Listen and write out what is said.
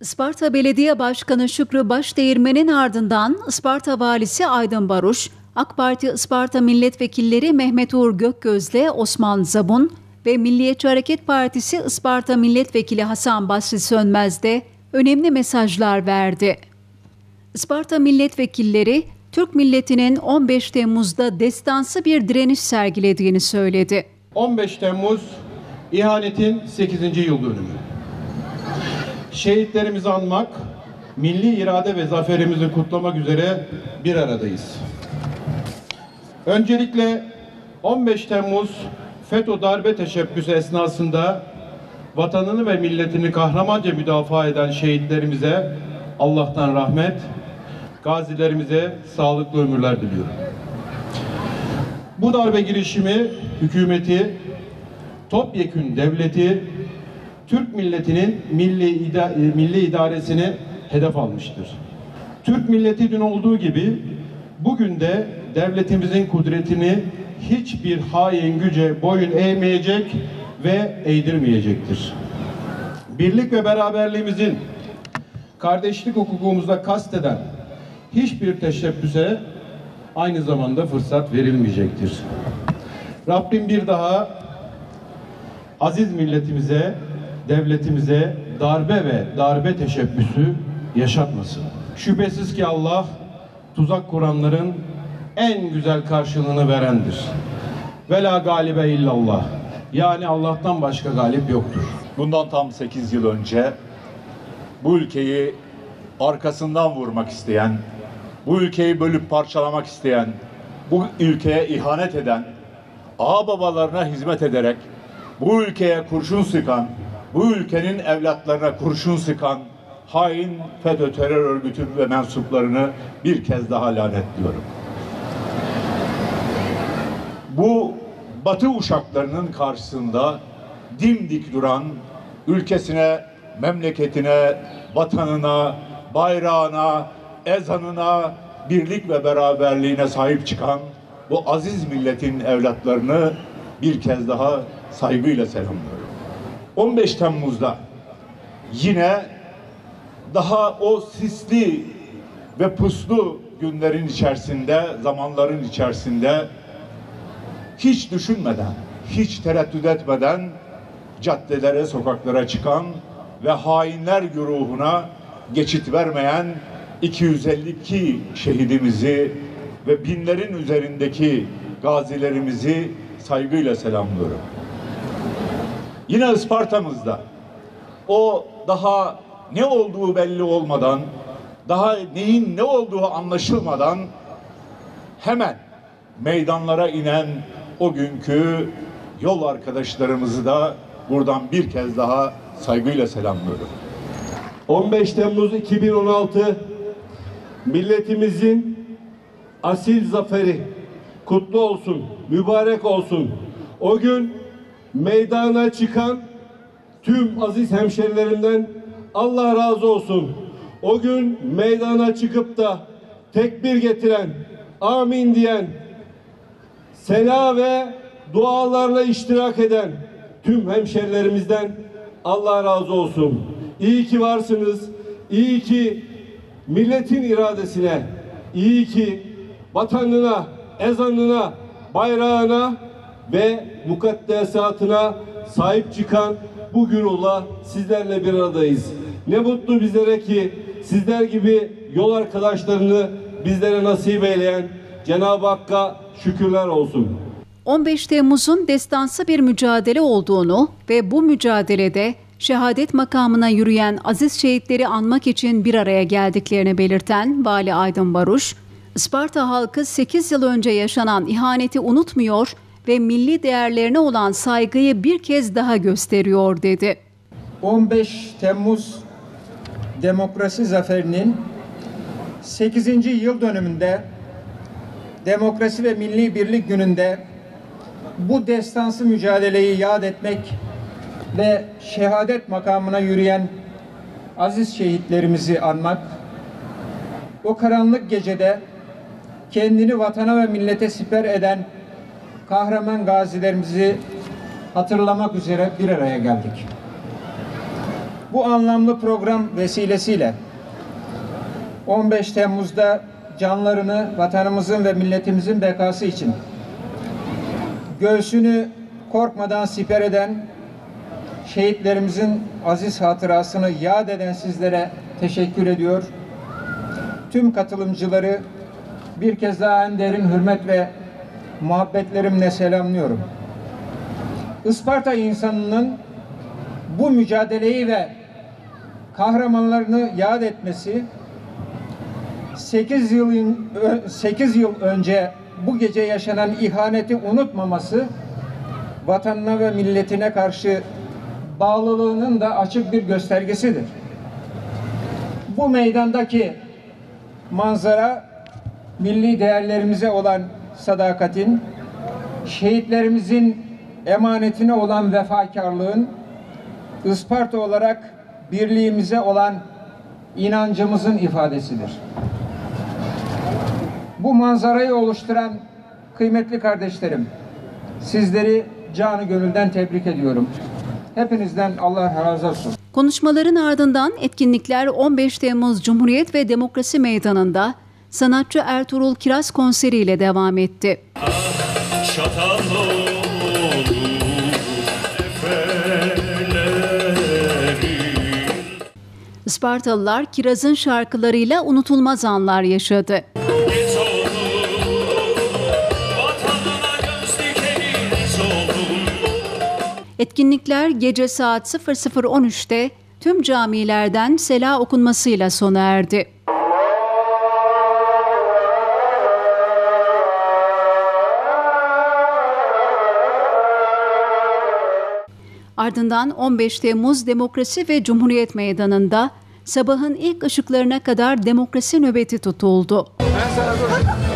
Isparta Belediye Başkanı Şükrü Başdeğirmen'in ardından Isparta Valisi Aydın Baruş, AK Parti Isparta Milletvekilleri Mehmet Uğur Gökgöz'le Osman Zabun ve Milliyetçi Hareket Partisi Isparta Milletvekili Hasan Basri Sönmez de önemli mesajlar verdi. Isparta milletvekilleri Türk milletinin 15 Temmuz'da destansı bir direniş sergilediğini söyledi. 15 Temmuz ihanetin 8. yıl dönümü. Şehitlerimizi anmak, milli irade ve zaferimizi kutlamak üzere bir aradayız. Öncelikle 15 Temmuz FETÖ darbe teşebbüsü esnasında vatanını ve milletini kahramanca müdafaa eden şehitlerimize Allah'tan rahmet, gazilerimize sağlıklı ömürler diliyorum. Bu darbe girişimi hükümeti, topyekün devleti, Türk milletinin milli, ida milli idaresini hedef almıştır. Türk milleti dün olduğu gibi bugün de devletimizin kudretini hiçbir hain güce boyun eğmeyecek ve eğdirmeyecektir. Birlik ve beraberliğimizin kardeşlik hukukumuzda kasteden hiçbir teşebbüse aynı zamanda fırsat verilmeyecektir. Rabbim bir daha aziz milletimize, devletimize darbe ve darbe teşebbüsü yaşatmasın. Şüphesiz ki Allah tuzak kuranların en güzel karşılığını verendir. Vela galibe illallah. Yani Allah'tan başka galip yoktur. Bundan tam 8 yıl önce bu ülkeyi arkasından vurmak isteyen, bu ülkeyi bölüp parçalamak isteyen, bu ülkeye ihanet eden, ağa babalarına hizmet ederek bu ülkeye kurşun sıkan, bu ülkenin evlatlarına kurşun sıkan hain FETÖ terör örgütü ve mensuplarını bir kez daha lanetliyorum. Bu Batı uşaklarının karşısında dimdik duran, ülkesine, memleketine, vatanına, bayrağına, ezanına, birlik ve beraberliğine sahip çıkan bu aziz milletin evlatlarını bir kez daha saygıyla selamlıyorum. 15 Temmuz'da yine daha o sisli ve puslu günlerin içerisinde, zamanların içerisinde hiç düşünmeden, hiç tereddüt etmeden caddelere, sokaklara çıkan ve hainler güruhuna geçit vermeyen 252 şehidimizi ve binlerin üzerindeki gazilerimizi saygıyla selamlıyorum. Yine Isparta'mızda o daha ne olduğu belli olmadan, daha neyin ne olduğu anlaşılmadan hemen meydanlara inen o günkü yol arkadaşlarımızı da buradan bir kez daha saygıyla selamlıyorum. 15 Temmuz 2016 milletimizin asil zaferi kutlu olsun, mübarek olsun. O gün meydana çıkan tüm aziz hemşerilerimden Allah razı olsun. O gün meydana çıkıp da tekbir getiren, amin diyen, sela ve dualarla iştirak eden tüm hemşerilerimizden Allah razı olsun. İyi ki varsınız. İyi ki milletin iradesine, iyi ki vatanına, ezanına, bayrağına ve mukaddesatına sahip çıkan bugün ola sizlerle bir aradayız. Ne mutlu bizlere ki sizler gibi yol arkadaşlarını bizlere nasip eyleyen Cenab-ı Hakk'a şükürler olsun. 15 Temmuz'un destansı bir mücadele olduğunu ve bu mücadelede şehadet makamına yürüyen aziz şehitleri anmak için bir araya geldiklerini belirten Vali Aydın Baruş, Isparta halkı 8 yıl önce yaşanan ihaneti unutmuyor ve milli değerlerine olan saygıyı bir kez daha gösteriyor dedi. 15 Temmuz demokrasi zaferinin 8. yıl dönümünde Demokrasi ve Milli Birlik Günü'nde bu destansı mücadeleyi yad etmek ve şehadet makamına yürüyen aziz şehitlerimizi anmak, o karanlık gecede kendini vatana ve millete siper eden kahraman gazilerimizi hatırlamak üzere bir araya geldik. Bu anlamlı program vesilesiyle 15 Temmuz'da canlarını vatanımızın ve milletimizin bekası için göğsünü korkmadan siper eden şehitlerimizin aziz hatırasını yad eden sizlere teşekkür ediyor. Tüm katılımcıları bir kez daha en derin hürmet ve muhabbetlerimle selamlıyorum. Isparta insanının bu mücadeleyi ve kahramanlarını yad etmesi 8 yıl 8 yıl önce bu gece yaşanan ihaneti unutmaması vatanına ve milletine karşı bağlılığının da açık bir göstergesidir. Bu meydandaki manzara milli değerlerimize olan sadakatin, şehitlerimizin emanetine olan vefakarlığın, Isparta olarak birliğimize olan inancımızın ifadesidir. Bu manzarayı oluşturan kıymetli kardeşlerim, sizleri canı gönülden tebrik ediyorum. Hepinizden Allah razı olsun. Konuşmaların ardından etkinlikler 15 Temmuz Cumhuriyet ve Demokrasi Meydanı'nda sanatçı Ertuğrul Kiraz konseriyle devam etti. Ispartalılar Kiraz'ın şarkılarıyla unutulmaz anlar yaşadı. Etkinlikler gece saat 00.13'te tüm camilerden sela okunmasıyla sona erdi. Ardından 15 Temmuz Demokrasi ve Cumhuriyet Meydanı'nda sabahın ilk ışıklarına kadar demokrasi nöbeti tutuldu. Teşekkür